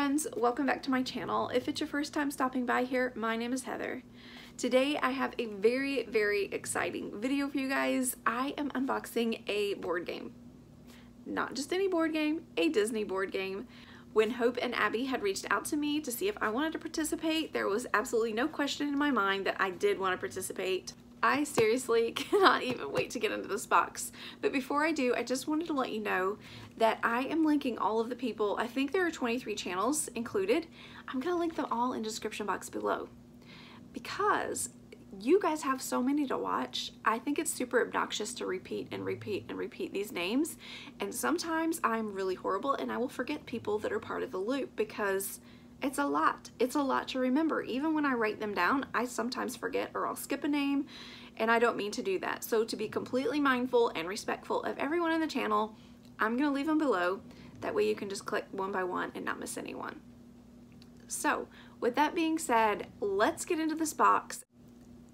friends, welcome back to my channel. If it's your first time stopping by here, my name is Heather. Today I have a very, very exciting video for you guys. I am unboxing a board game. Not just any board game, a Disney board game. When Hope and Abby had reached out to me to see if I wanted to participate, there was absolutely no question in my mind that I did want to participate. I seriously cannot even wait to get into this box. But before I do, I just wanted to let you know that I am linking all of the people. I think there are 23 channels included. I'm to link them all in description box below. Because you guys have so many to watch. I think it's super obnoxious to repeat and repeat and repeat these names. And sometimes I'm really horrible and I will forget people that are part of the loop because it's a lot. It's a lot to remember. Even when I write them down, I sometimes forget or I'll skip a name and I don't mean to do that. So to be completely mindful and respectful of everyone in the channel, I'm gonna leave them below. That way you can just click one by one and not miss anyone. So with that being said, let's get into this box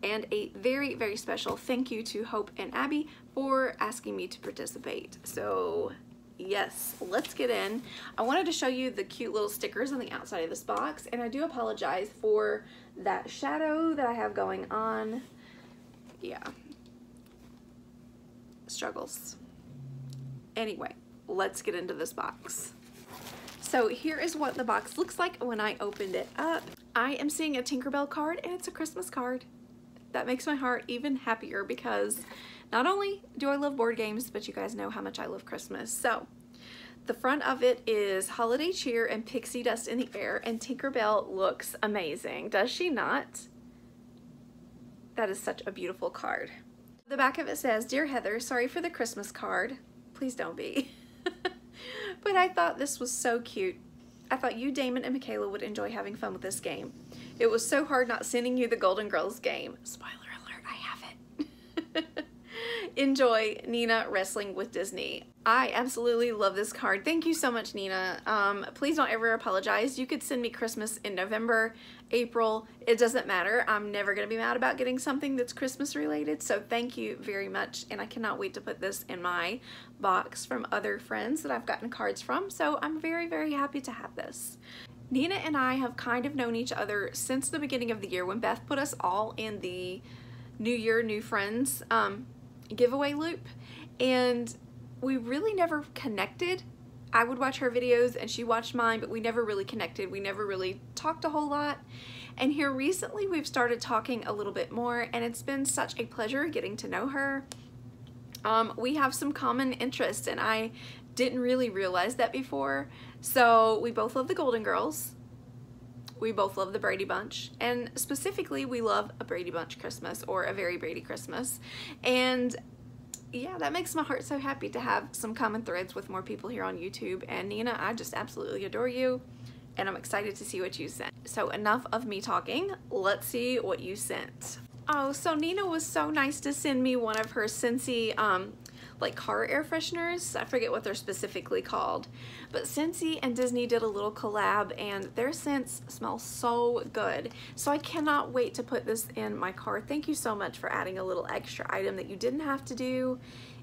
and a very, very special thank you to Hope and Abby for asking me to participate. So yes, let's get in. I wanted to show you the cute little stickers on the outside of this box, and I do apologize for that shadow that I have going on. Yeah. Struggles. Anyway, let's get into this box. So here is what the box looks like when I opened it up. I am seeing a Tinkerbell card, and it's a Christmas card. That makes my heart even happier because not only do I love board games, but you guys know how much I love Christmas. So the front of it is holiday cheer and pixie dust in the air and Tinkerbell looks amazing. Does she not? That is such a beautiful card. The back of it says, Dear Heather, sorry for the Christmas card. Please don't be. but I thought this was so cute. I thought you, Damon, and Michaela would enjoy having fun with this game. It was so hard not sending you the Golden Girls game. Spoiler alert, I have it. Enjoy Nina wrestling with Disney. I absolutely love this card. Thank you so much, Nina. Um, please don't ever apologize. You could send me Christmas in November, April. It doesn't matter. I'm never going to be mad about getting something that's Christmas related. So thank you very much. And I cannot wait to put this in my box from other friends that I've gotten cards from. So I'm very, very happy to have this. Nina and I have kind of known each other since the beginning of the year when Beth put us all in the New Year, New Friends um, giveaway loop and we really never connected. I would watch her videos and she watched mine, but we never really connected. We never really talked a whole lot. And here recently we've started talking a little bit more and it's been such a pleasure getting to know her. Um, we have some common interests and I didn't really realize that before. So we both love the Golden Girls. We both love the Brady Bunch, and specifically, we love a Brady Bunch Christmas or a very Brady Christmas. And yeah, that makes my heart so happy to have some common threads with more people here on YouTube. And Nina, I just absolutely adore you, and I'm excited to see what you sent. So enough of me talking, let's see what you sent. Oh, so Nina was so nice to send me one of her Scentsy um, like car air fresheners. I forget what they're specifically called. But Scentsy and Disney did a little collab and their scents smell so good. So I cannot wait to put this in my car. Thank you so much for adding a little extra item that you didn't have to do.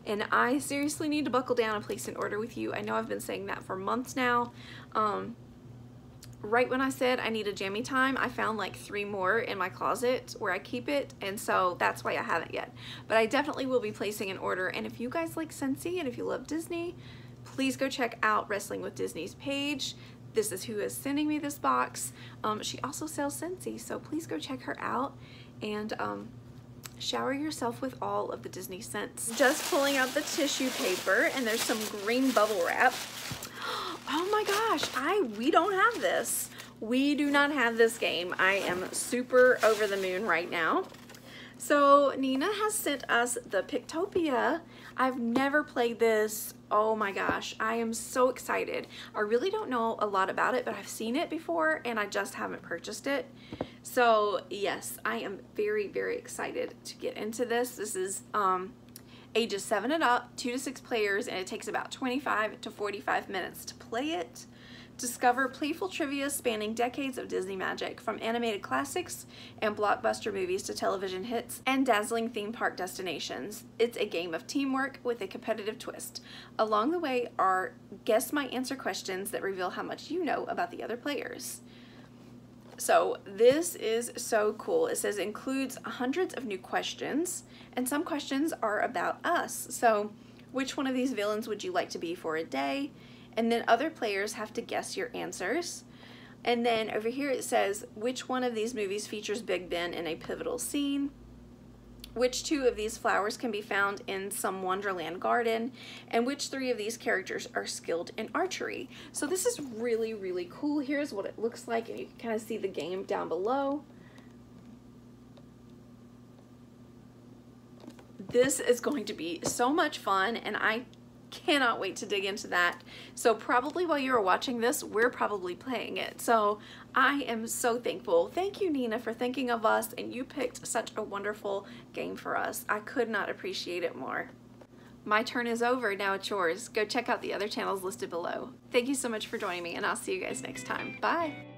And I seriously need to buckle down and place an order with you. I know I've been saying that for months now. Um, right when I said I need a jammy time, I found like three more in my closet where I keep it, and so that's why I haven't yet. But I definitely will be placing an order, and if you guys like Scentsy and if you love Disney, please go check out Wrestling with Disney's page. This is who is sending me this box. Um, she also sells Scentsy, so please go check her out and um, shower yourself with all of the Disney scents. Just pulling out the tissue paper, and there's some green bubble wrap. Oh my gosh, I we don't have this. We do not have this game. I am super over the moon right now. So Nina has sent us the Pictopia. I've never played this. Oh my gosh, I am so excited. I really don't know a lot about it, but I've seen it before and I just haven't purchased it. So yes, I am very, very excited to get into this. This is um, ages 7 and up, 2 to 6 players, and it takes about 25 to 45 minutes to play it. Discover playful trivia spanning decades of Disney magic, from animated classics and blockbuster movies to television hits and dazzling theme park destinations. It's a game of teamwork with a competitive twist. Along the way are guess my answer questions that reveal how much you know about the other players. So this is so cool. It says includes hundreds of new questions and some questions are about us. So which one of these villains would you like to be for a day? And then other players have to guess your answers. And then over here it says which one of these movies features Big Ben in a pivotal scene which two of these flowers can be found in some Wonderland garden, and which three of these characters are skilled in archery. So this is really, really cool. Here's what it looks like, and you can kind of see the game down below. This is going to be so much fun, and I cannot wait to dig into that. So probably while you're watching this, we're probably playing it. So I am so thankful. Thank you, Nina, for thinking of us, and you picked such a wonderful game for us. I could not appreciate it more. My turn is over, now it's yours. Go check out the other channels listed below. Thank you so much for joining me, and I'll see you guys next time. Bye!